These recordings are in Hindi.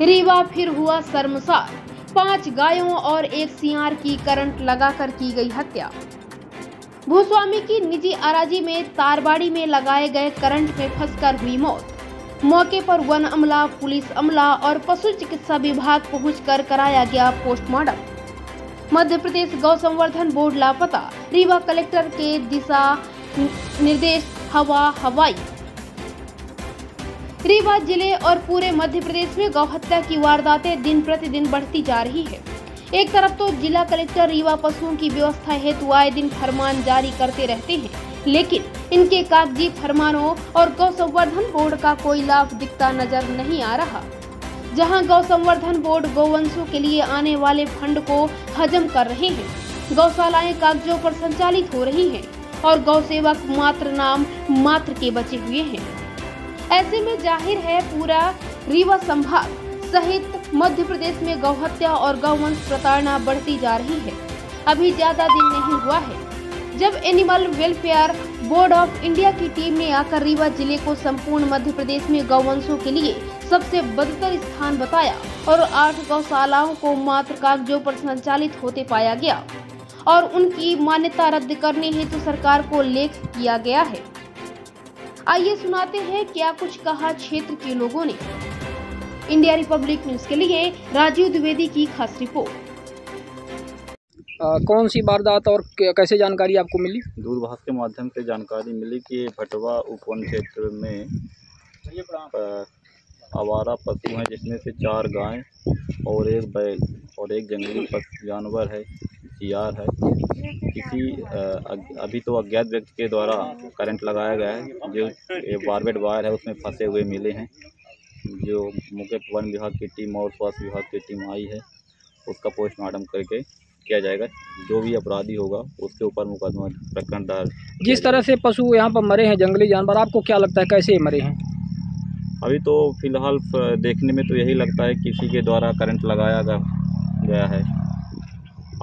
रीवा फिर हुआ शर्मसार। पाँच गायों और एक सियार की करंट लगाकर की गई हत्या। भूस्वामी की निजी अराजी में तारबाड़ी में लगाए गए करंट में फंसकर हुई मौत। मौके पर वन अमला, पुलिस अमला और पशु चिकित्सा विभाग पहुंचकर कराया गया पोस्टमार्टम। मध्य प्रदेश गौ संवर्धन बोर्ड लापता। रीवा कलेक्टर के दिशा निर्देश, हवा, हवाई। रीवा ज़िले और पूरे मध्य प्रदेश में गौ हत्या की वारदातें दिन प्रतिदिन बढ़ती जा रही है। एक तरफ़ तो जिला कलेक्टर रीवा पशुओं की व्यवस्था हेतु आए दिन फरमान जारी करते रहते हैं, लेकिन इनके कागज़ी फरमानों और गौ संवर्धन बोर्ड का कोई लाभ दिखता नज़र नहीं आ रहा। जहाँ गौ संवर्धन बोर्ड गौवंशों के लिए आने वाले फंड को हजम कर रहे हैं, गौशालाएँ कागजों पर संचालित हो रही हैं और गौ सेवक मात्र नाम मात्र के बचे हुए हैं। ऐसे में ज़ाहिर है पूरा रीवा संभाग सहित मध्य प्रदेश में गौ हत्या और गौवंश प्रताड़ना बढ़ती जा रही है। अभी ज़्यादा दिन नहीं हुआ है। जब Animal Welfare Board of India की टीम ने आकर रीवा ज़िले को संपूर्ण मध्य प्रदेश में गौवंशों के लिए सबसे बदतर स्थान बताया और आठ गौशालाओं को मात्र कागजों पर संचालित होते पाया गया और उनकी मान्यता रद्द करने हेतु तो सरकार को लेख किया गया है। आइए सुनाते हैं क्या कुछ कहा क्षेत्र के लोगों ने। इंडिया रिपब्लिक न्यूज़ के लिए राजीव द्विवेदी की खास रिपोर्ट। आ, कौन सी वारदात और कैसे जानकारी आपको मिली? दूरभाष के माध्यम से जानकारी मिली कि भटवा उपवन क्षेत्र में आवारा पशु हैं जिसमें से चार गाय और एक बैल और एक जंगली पशु जानवर है। सियार है किसी अभी तो अज्ञात व्यक्ति के द्वारा करंट लगाया गया है। जो ये बारबेट वायर है उसमें फंसे हुए मिले हैं। जो मुख्य वन विभाग की टीम और स्वास्थ्य विभाग की टीम आई है उसका पोस्टमार्टम करके किया जाएगा। जो भी अपराधी होगा उसके ऊपर मुकदमा प्रकरण दर्ज जिस तरह से पशु यहाँ पर मरे हैं जंगली जानवर आपको क्या लगता है कैसे मरे हैं? अभी तो फ़िलहाल देखने में तो यही लगता है किसी के द्वारा करंट लगाया गया है।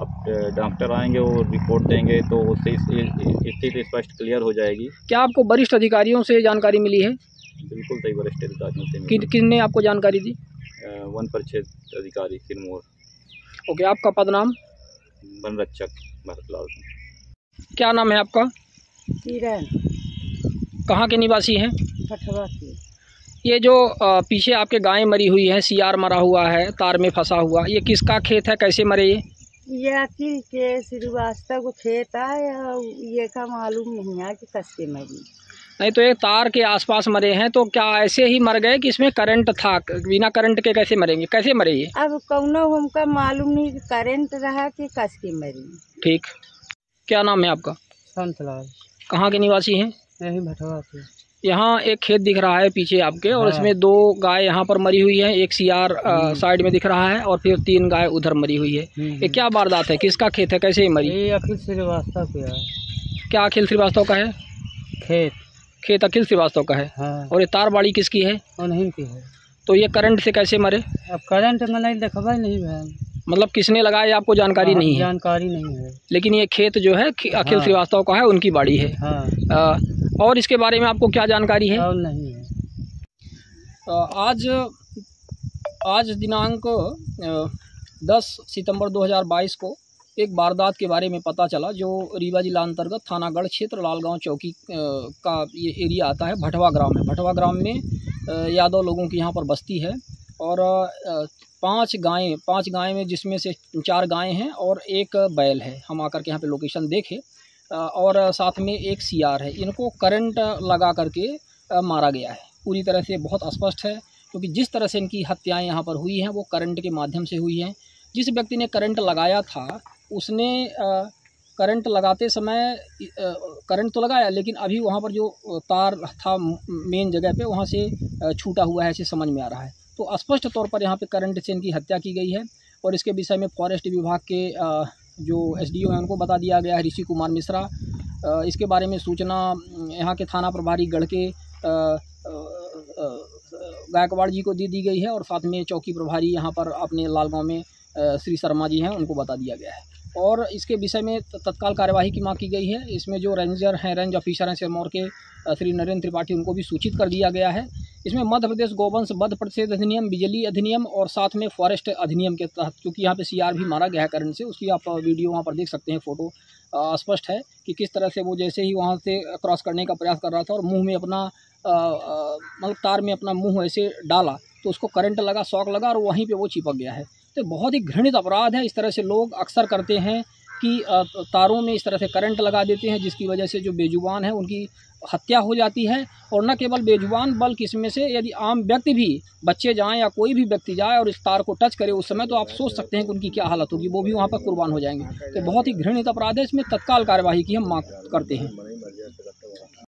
अब डॉक्टर आएँगे वो रिपोर्ट देंगे तो उससे इस- इस- स्थिति स्पष्ट क्लियर हो जाएगी। क्या आपको वरिष्ठ अधिकारियों से जानकारी मिली है? बिल्कुल सही वरिष्ठ अधिकारियों से कि किसने आपको जानकारी दी? वन परिक्षेत्र अधिकारी सिरमौर। ओके आपका पद नाम? वन रक्षक भरतलाल। सिंह क्या नाम है आपका? कहाँ के निवासी हैं? ये जो पीछे आपके गाय मरी हुई है सियार मरा हुआ है तार में फंसा हुआ ये किसका खेत है कैसे मरे ये? ये अकील के श्रीवास्तव को खेत है या ये का मालूम नहीं है कि कसके मरी नहीं तो ये तार के आसपास मरे हैं तो क्या ऐसे ही मर गए कि इसमें करंट था? बिना करंट के कैसे मरेंगे? कैसे मरे ये? अब कौनो हमका मालूम नहीं कि करंट रहा कि कसके मरी ठीक। क्या नाम है आपका? संतलाल। कहाँ के निवासी हैं? यही भटवा के यहाँ एक खेत दिख रहा है पीछे आपके और हाँ। इसमें दो गाय यहाँ पर मरी हुई है एक सियार साइड में दिख रहा है और फिर तीन गाय उधर मरी हुई है। ये क्या वारदात है? किसका खेत है? कैसे मरी? ये अखिल श्रीवास्तव के है। क्या अखिल श्रीवास्तव का है? खेत। खेत अखिल श्रीवास्तव का है। हाँ। और ये तार बाड़ी किसकी है? उन्हीं की है। तो ये करंट से कैसे मरे? अब करंट में नहीं देखबा नहीं बहन मतलब किसने लगाया आपको जानकारी नहीं है? जानकारी नहीं है। लेकिन ये खेत जो है अखिल हाँ। श्रीवास्तव का है उनकी बाड़ी है। हाँ। और इसके बारे में आपको क्या जानकारी है? और नहीं है। आज आज दिनांक दस सितंबर 2022 को एक वारदात के बारे में पता चला, जो रीवा जिला अंतर्गत थानागढ़ क्षेत्र लालगांव चौकी का ये एरिया आता है, भटवा ग्राम है। भटवा ग्राम में यादव लोगों की यहाँ पर बस्ती है और पाँच गायें पाँच गायें में जिसमें से चार गायें हैं और एक बैल है। हम आकर के यहाँ पे लोकेशन देखे। और साथ में एक सियार है। इनको करंट लगा करके मारा गया है। पूरी तरह से बहुत स्पष्ट है, क्योंकि जिस तरह से इनकी हत्याएँ यहाँ पर हुई हैं, वो करंट के माध्यम से हुई हैं। जिस व्यक्ति ने करंट लगाया था, उसने करंट लगाते समय करंट तो लगाया, लेकिन अभी वहाँ पर जो तार था मेन जगह पे, वहाँ से छूटा हुआ है, ऐसे समझ में आ रहा है। तो स्पष्ट तौर पर यहाँ पे करंट से इनकी हत्या की गई है, और इसके विषय में फॉरेस्ट विभाग के जो एस डी ओ हैं, उनको बता दिया गया है ऋषि कुमार मिश्रा। इसके बारे में सूचना, यहाँ के थाना प्रभारी गढ़ के गायकवाड़ जी को दे दी गई है और साथ में चौकी प्रभारी यहाँ पर अपने लालगांव में श्री शर्मा जी हैं, उनको बता दिया गया है। और इसके विषय में तत्काल कार्यवाही की मांग की गई है। इसमें जो रेंजर हैं, रेंज ऑफिसर हैं, सिरमौर के श्री नरेंद्र त्रिपाठी, उनको भी सूचित कर दिया गया है। इसमें मध्य प्रदेश गोवंश मध्य प्रतिषेध अधिनियम, बिजली अधिनियम और साथ में फॉरेस्ट अधिनियम के तहत, क्योंकि यहाँ पे सीआर भी मारा गया है करंट से, उसकी आप वीडियो वहाँ पर देख सकते हैं फ़ोटो स्पष्ट है कि किस तरह से वो जैसे ही वहाँ से क्रॉस करने का प्रयास कर रहा था और मुँह में अपना मतलब तार में अपना मुँह ऐसे डाला तो उसको करंट लगा शॉक लगा और वहीं पर वो चिपक गया है। तो बहुत ही घृणित अपराध है, इस तरह से लोग अक्सर करते हैं कि तारों में इस तरह से करंट लगा देते हैं, जिसकी वजह से जो बेजुबान है, उनकी हत्या हो जाती है और न केवल बेजुबान, बल्कि इसमें से यदि आम व्यक्ति भी बच्चे जाएँ या कोई भी व्यक्ति जाए और इस तार को टच करे, उस समय तो आप सोच सकते हैं कि उनकी क्या हालत होगी। वो भी वहाँ पर कुर्बान हो जाएँगे। तो बहुत ही घृणित अपराध है। इसमें तत्काल कार्यवाही की हम मांग करते हैं।